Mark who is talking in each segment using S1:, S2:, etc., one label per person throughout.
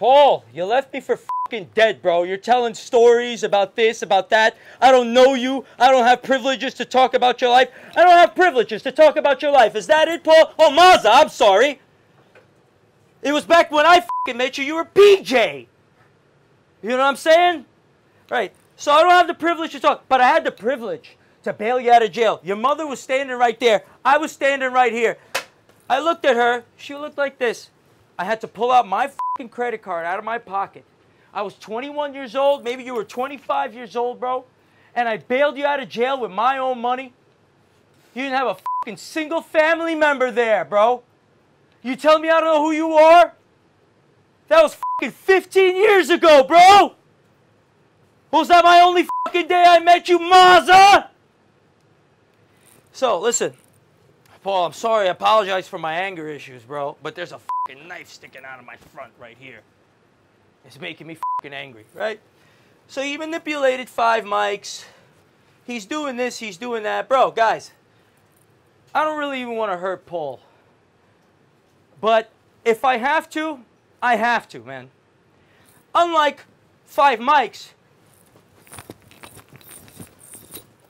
S1: Paul, you left me for fucking dead, bro. You're telling stories about this, about that. I don't know you. I don't have privileges to talk about your life. I don't have privileges to talk about your life. Is that it, Paul? Oh, Mazza, I'm sorry. It was back when I fucking met you. You were PJ. You know what I'm saying? Right. So I don't have the privilege to talk, but I had the privilege to bail you out of jail. Your mother was standing right there. I was standing right here. I looked at her. She looked like this. I had to pull out my credit card out of my pocket. I was 21 years old. Maybe you were 25 years old, bro. And I bailed you out of jail with my own money. You didn't have a single family member there, bro. You tell me I don't know who you are? That was fucking 15 years ago, bro. Was that my only day I met you, Mazza? So, listen. Paul, I'm sorry. I apologize for my anger issues, bro. But there's a fucking knife sticking out of my front right here. It's making me fucking angry, right? So he manipulated five mics. He's doing this, he's doing that. Bro, guys, I don't really even want to hurt Paul. But if I have to, I have to, man. Unlike five mics,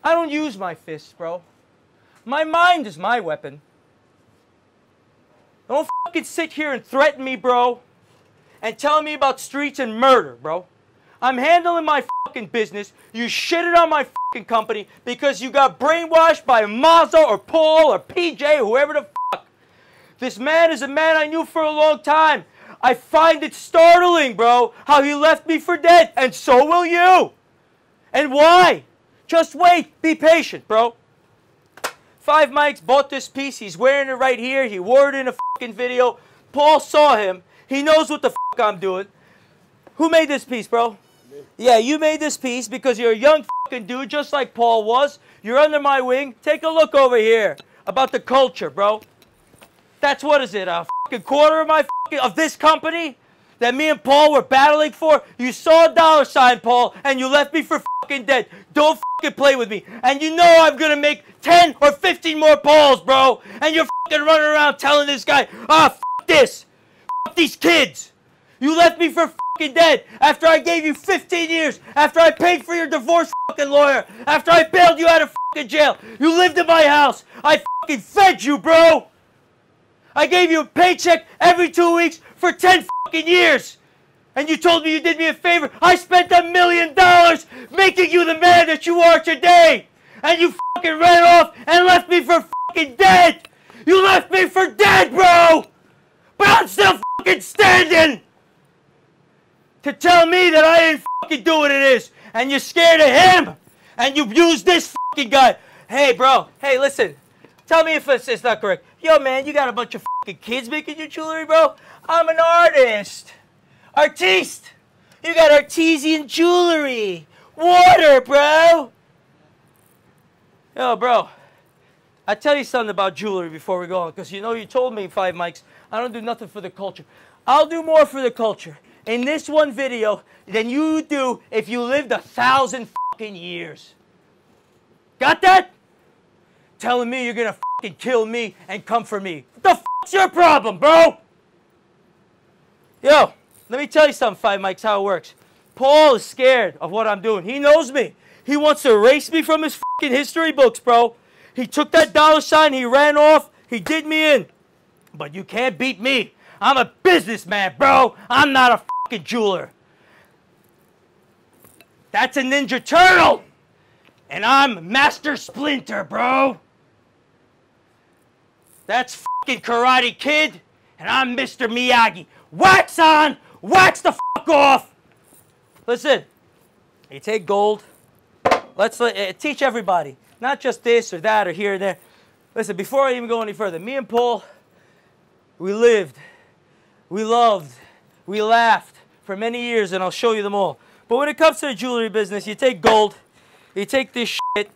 S1: I don't use my fists, bro. My mind is my weapon. Don't fucking sit here and threaten me, bro, and tell me about streets and murder, bro. I'm handling my fucking business. You shitted on my fucking company because you got brainwashed by Mazza or Paul or PJ, whoever the fuck. This man is a man I knew for a long time. I find it startling, bro, how he left me for dead, and so will you. And why? Just wait. Be patient, bro. Five Mics bought this piece. He's wearing it right here. He wore it in a fucking video. Paul saw him. He knows what the fuck I'm doing. Who made this piece, bro? Yeah, you made this piece because you're a young fucking dude, just like Paul was. You're under my wing. Take a look over here about the culture, bro. That's what is it? A fucking quarter of my fucking, of this company that me and Paul were battling for. You saw a dollar sign, Paul, and you left me for fucking dead. Don't fucking play with me. And you know I'm gonna make 10 or 15 more Pauls, bro. And you're fucking running around telling this guy, ah, fuck this. Fuck these kids. You left me for fucking dead after I gave you 15 years, after I paid for your divorce fucking lawyer, after I bailed you out of fucking jail. You lived in my house. I fucking fed you, bro. I gave you a paycheck every two weeks for 10 fucking years. And you told me you did me a favor. I spent a million dollars making you the man that you are today. And you fucking ran off and left me for fucking dead. You left me for dead, bro. But I'm still fucking standing. To tell me that I didn't fucking do what it is. And you're scared of him. And you used this fucking guy. Hey, bro. Hey, listen. Tell me if it's, it's not correct. Yo, man, you got a bunch of kids making your jewelry, bro? I'm an artist. Artiste. You got artesian jewelry. Water, bro. Yo, bro. I tell you something about jewelry before we go on, because you know you told me five mics. I don't do nothing for the culture. I'll do more for the culture in this one video than you do if you lived a thousand fucking years. Got that? Telling me you're gonna fucking kill me and come for me. What the fuck's your problem, bro? Yo, let me tell you something, Five Mics, how it works. Paul is scared of what I'm doing. He knows me. He wants to erase me from his fucking history books, bro. He took that dollar sign, he ran off, he did me in. But you can't beat me. I'm a businessman, bro. I'm not a fucking jeweler. That's a Ninja Turtle. And I'm Master Splinter, bro. That's fucking Karate Kid. And I'm Mr. Miyagi. Wax on, wax the fuck off. Listen, you take gold. Let's uh, teach everybody, not just this or that or here or there. Listen, before I even go any further, me and Paul, we lived, we loved, we laughed for many years, and I'll show you them all. But when it comes to the jewelry business, you take gold, you take this shit,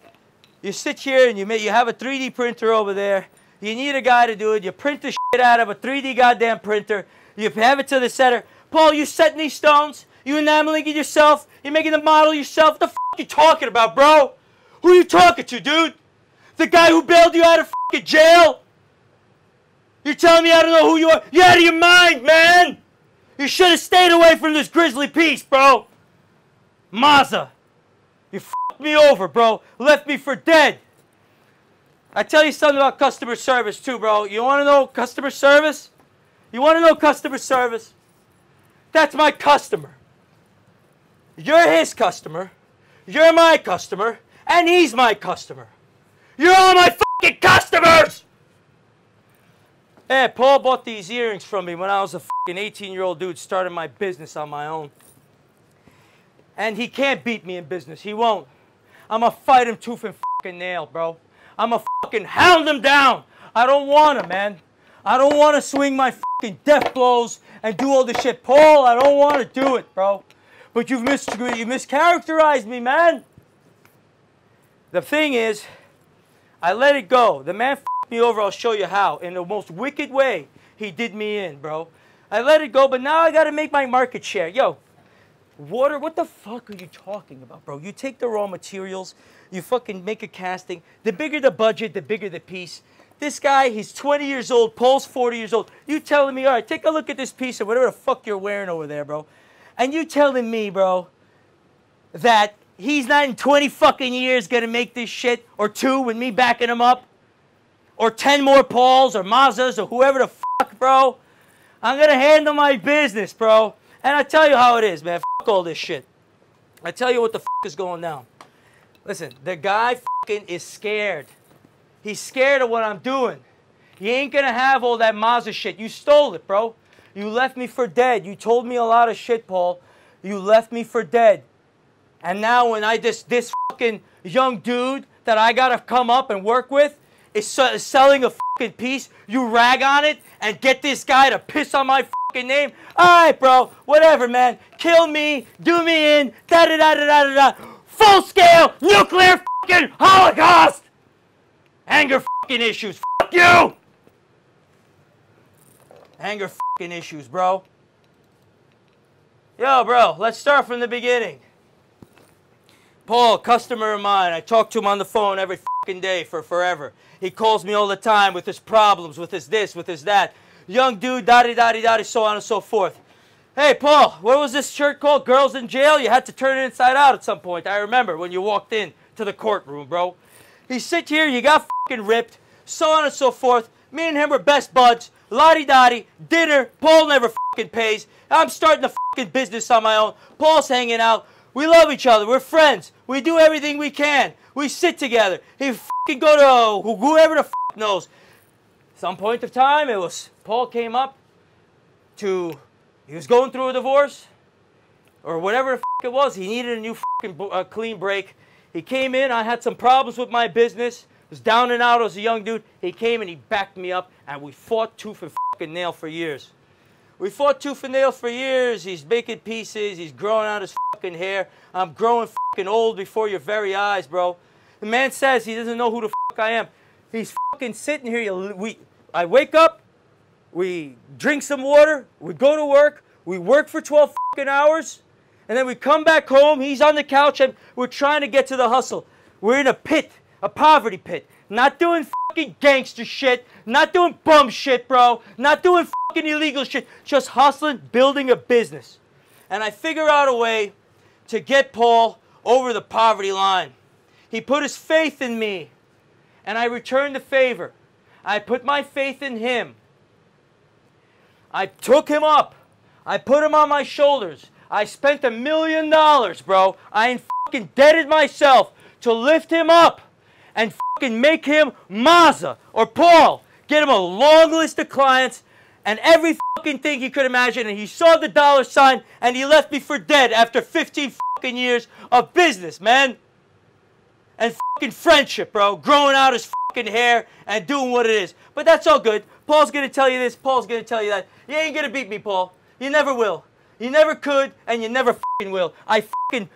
S1: you sit here and you make, you have a 3D printer over there. You need a guy to do it. You print the shit out of a 3D goddamn printer. You have it to the center. Paul, you setting these stones? You enameling it yourself? You making the model yourself? What the f you talking about, bro? Who are you talking to, dude? The guy who bailed you out of fucking jail? You're telling me I don't know who you are? You're out of your mind, man! You should have stayed away from this grizzly piece, bro. Mazza. You fucked me over, bro. Left me for dead. I tell you something about customer service too, bro. You want to know customer service? You want to know customer service? That's my customer. You're his customer. You're my customer. And he's my customer. You're all my fucking customers! Hey, Paul bought these earrings from me when I was a fucking 18 year old dude starting my business on my own. And he can't beat me in business. He won't. I'm gonna fight him tooth and fucking nail, bro. I'm gonna fucking hound them down. I don't want him, man. I don't want to swing my fucking death blows and do all this shit. Paul, I don't want to do it, bro. But you've, mis- you mischaracterized me, man. The thing is, I let it go. The man f***ed me over. I'll show you how. In the most wicked way, he did me in, bro. I let it go, but now I got to make my market share. Yo, water, what the fuck are you talking about, bro? You take the raw materials, you fucking make a casting. The bigger the budget, the bigger the piece. This guy, he's 20 years old, Paul's 40 years old. You telling me, all right, take a look at this piece of whatever the fuck you're wearing over there, bro. And you telling me, bro, that he's not in 20 fucking years gonna make this shit, or two with me backing him up, or 10 more Pauls, or Mazzas, or whoever the fuck, bro. I'm gonna handle my business, bro. And I tell you how it is, man. Fuck all this shit. I tell you what the fuck is going down. Listen, the guy fucking is scared. He's scared of what I'm doing. He ain't gonna have all that Mazza shit. You stole it, bro. You left me for dead. You told me a lot of shit, Paul. You left me for dead. And now when I this this fucking young dude that I gotta come up and work with is selling a fucking piece, you rag on it and get this guy to piss on my fucking name. All right, bro. Whatever, man. Kill me. Do me in. Da da da da da da. da. Full scale nuclear fucking holocaust. Anger fucking issues. Fuck you. Anger fucking issues, bro. Yo, bro, let's start from the beginning. Paul, customer of mine, I talk to him on the phone every fucking day for forever. He calls me all the time with his problems, with his this, with his that. Young dude, dotty dotty dotty, so on and so forth. Hey, Paul, what was this shirt called? Girls in Jail? You had to turn it inside out at some point. I remember when you walked in to the courtroom, bro. He sit here, you got fucking ripped, so on and so forth. Me and him were best buds. Lottie dotty, dinner. Paul never fucking pays. I'm starting a fucking business on my own. Paul's hanging out. We love each other. We're friends. We do everything we can. We sit together. He fucking go to whoever the fuck knows. Some point of time, it was Paul came up to, he was going through a divorce or whatever it was. He needed a new uh, clean break. He came in. I had some problems with my business. Was down and out as a young dude. He came and he backed me up, and we fought tooth and fucking nail for years. We fought tooth and nail for years. He's making pieces. He's growing out his fucking hair. I'm growing fucking old before your very eyes, bro. The man says he doesn't know who the fuck I am. He's fucking sitting here. We, I wake up. We drink some water. We go to work. We work for 12 fucking hours. And then we come back home. He's on the couch and we're trying to get to the hustle. We're in a pit, a poverty pit. Not doing fucking gangster shit. Not doing bum shit, bro. Not doing fucking illegal shit. Just hustling, building a business. And I figure out a way to get Paul over the poverty line. He put his faith in me. And I returned the favor. I put my faith in him. I took him up. I put him on my shoulders. I spent a million dollars, bro. I deaded myself to lift him up and fucking make him Mazza or Paul. Get him a long list of clients and every fucking thing he could imagine. And he saw the dollar sign and he left me for dead after 15 fucking years of business, man. And fucking friendship, bro. Growing out his fucking hair and doing what it is. But that's all good. Paul's gonna tell you this, Paul's gonna tell you that. You ain't gonna beat me, Paul. You never will. You never could, and you never fucking will. I fucking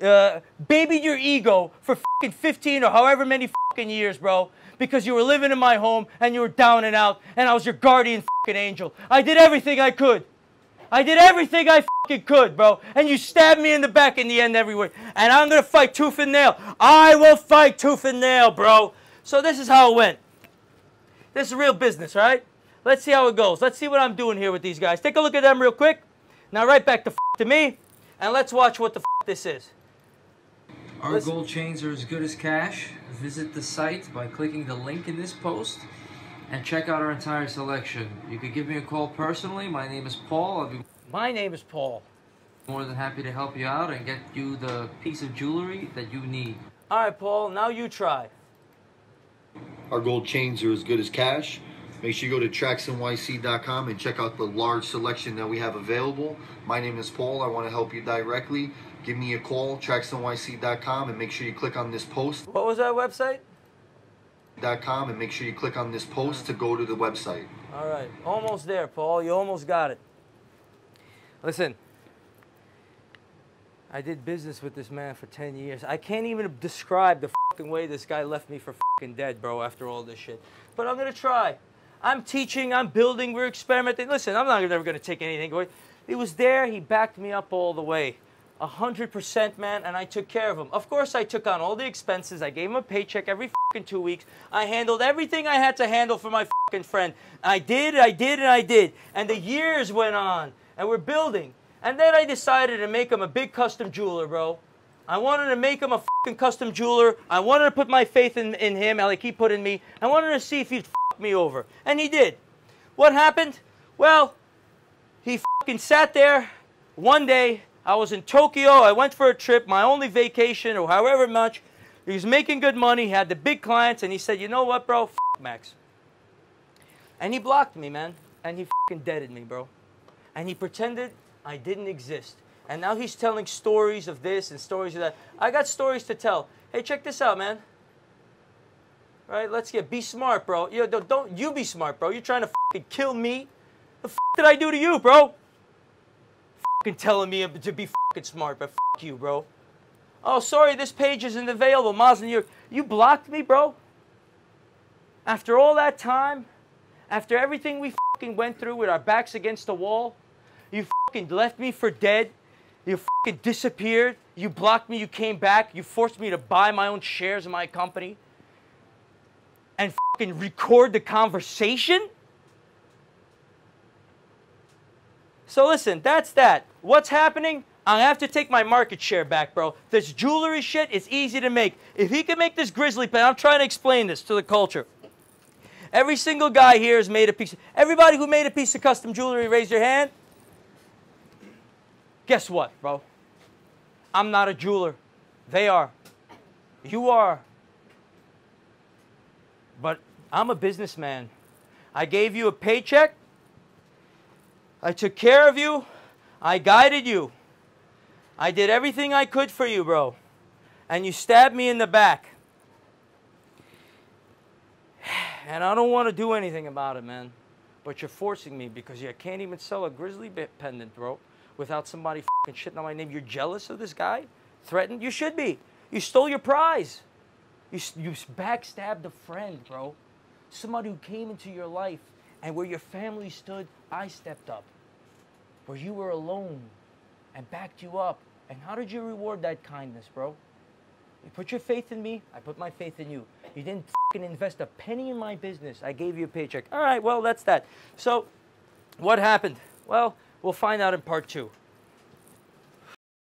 S1: uh, babied your ego for fucking 15 or however many fucking years, bro. Because you were living in my home and you were down and out, and I was your guardian fucking angel. I did everything I could. I did everything I fucking could, bro. And you stabbed me in the back in the end everywhere. And I'm gonna fight tooth and nail. I will fight tooth and nail, bro. So this is how it went. This is real business, right? Let's see how it goes. Let's see what I'm doing here with these guys. Take a look at them real quick. Now right back to to me, and let's watch what the this is.
S2: Our
S1: Listen-
S2: gold chains are as good as cash. Visit the site by clicking the link in this post and check out our entire selection. You could give me a call personally. My name is Paul. I'll be
S1: My name is Paul.
S2: more than happy to help you out and get you the piece of jewelry that you need.
S1: All right, Paul. Now you try.
S3: Our gold chains are as good as cash. Make sure you go to traxnyc.com and check out the large selection that we have available. My name is Paul. I want to help you directly. Give me a call, traxnyc.com, and make sure you click on this post.
S1: What was that website?
S3: .com and make sure you click on this post to go to the website.
S1: All right, almost there, Paul. You almost got it. Listen, I did business with this man for 10 years. I can't even describe the fucking way this guy left me for fucking dead, bro, after all this shit. But I'm gonna try. I'm teaching, I'm building, we're experimenting. Listen, I'm not never gonna take anything away. He was there, he backed me up all the way. A hundred percent, man, and I took care of him. Of course, I took on all the expenses. I gave him a paycheck every fucking two weeks. I handled everything I had to handle for my fucking friend. I did, I did, and I did. And the years went on, and we're building. And then I decided to make him a big custom jeweler, bro. I wanted to make him a fucking custom jeweler. I wanted to put my faith in, in him, like he put in me. I wanted to see if he'd fuck me over. And he did. What happened? Well, he fucking sat there one day. I was in Tokyo. I went for a trip, my only vacation or however much. He was making good money. He had the big clients, and he said, "You know what, bro? F- Max." And he blocked me, man. And he fucking deaded me, bro. And he pretended I didn't exist. And now he's telling stories of this and stories of that. I got stories to tell. Hey, check this out, man. Right? Let's get be smart, bro. You don't, you be smart, bro. You're trying to fucking kill me. The f- did I do to you, bro? Fucking telling me to be fucking smart, but fuck you, bro. Oh, sorry, this page isn't available. Mazen, you you blocked me, bro. After all that time, after everything we fucking went through with our backs against the wall, you fucking left me for dead. You fucking disappeared. You blocked me. You came back. You forced me to buy my own shares in my company and fucking record the conversation. So listen, that's that. What's happening? I have to take my market share back, bro. This jewelry shit is easy to make. If he can make this grizzly pen, I'm trying to explain this to the culture. Every single guy here has made a piece. everybody who made a piece of custom jewelry, raise your hand. Guess what, bro? I'm not a jeweler. They are. You are. But I'm a businessman. I gave you a paycheck. I took care of you. I guided you. I did everything I could for you, bro. And you stabbed me in the back. And I don't want to do anything about it, man. But you're forcing me because you can't even sell a grizzly pendant, bro, without somebody fucking shitting on my name. You're jealous of this guy? Threatened? You should be. You stole your prize. You, you backstabbed a friend, bro. Somebody who came into your life and where your family stood, I stepped up. Where you were alone and backed you up. And how did you reward that kindness, bro? You put your faith in me, I put my faith in you. You didn't fucking invest a penny in my business. I gave you a paycheck. All right, well, that's that. So, what happened? Well, we'll find out in part two.